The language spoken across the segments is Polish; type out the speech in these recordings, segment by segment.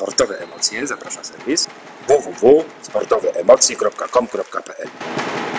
sportowe emocje. Zaprasza serwis www.sportoweemocje.com.pl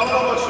Bravo,